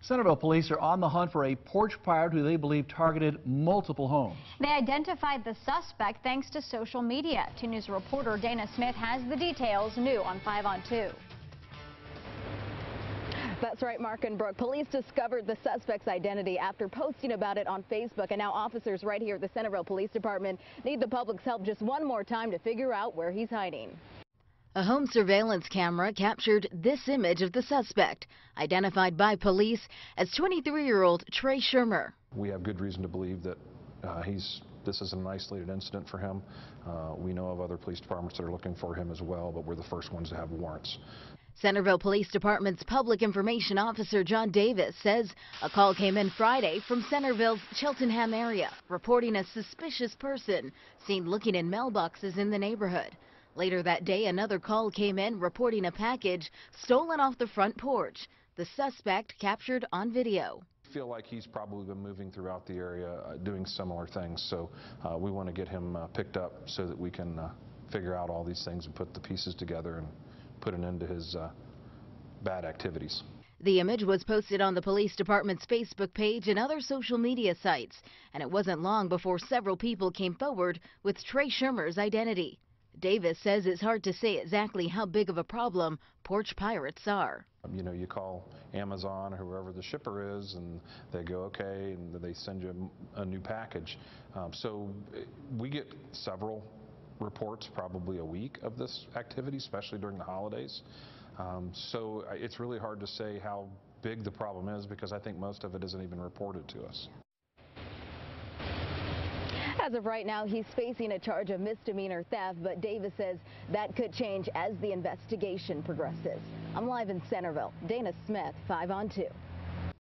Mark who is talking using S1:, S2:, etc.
S1: Centerville police are on the hunt for a porch pirate who they believe targeted multiple homes.
S2: They identified the suspect thanks to social media. 2 News reporter Dana Smith has the details new on 5 on 2.
S3: That's right, Mark and Brooke. Police discovered the suspect's identity after posting about it on Facebook, and now officers right here at the Centerville Police Department need the public's help just one more time to figure out where he's hiding.
S4: A home surveillance camera captured this image of the suspect, identified by police as 23-year-old Trey Shermer.
S5: We have good reason to believe that uh, he's this is an isolated incident for him. Uh, we know of other police departments that are looking for him as well, but we're the first ones to have warrants.
S4: Centerville Police Department's Public Information Officer John Davis says a call came in Friday from Centerville's Cheltenham area reporting a suspicious person seen looking in mailboxes in the neighborhood. Later that day, another call came in reporting a package stolen off the front porch. The suspect captured on video
S5: feel like he's probably been moving throughout the area uh, doing similar things. So uh, we want to get him uh, picked up so that we can uh, figure out all these things and put the pieces together and put an end to his uh, bad activities.
S4: The image was posted on the police department's Facebook page and other social media sites, and it wasn't long before several people came forward with Trey Shermer's identity. Davis says it's hard to say exactly how big of a problem porch pirates are.
S5: Um, you know, you call Amazon or whoever the shipper is, and they go, okay, and they send you a, a new package. Um, so eh, we get several reports probably a week of this activity, especially during the holidays. Um, so it's really hard to say how big the problem is because I think most of it isn't even reported to us.
S3: As of right now, he's facing a charge of misdemeanor theft, but Davis says that could change as the investigation progresses. I'm live in Centerville. Dana Smith, 5 on 2.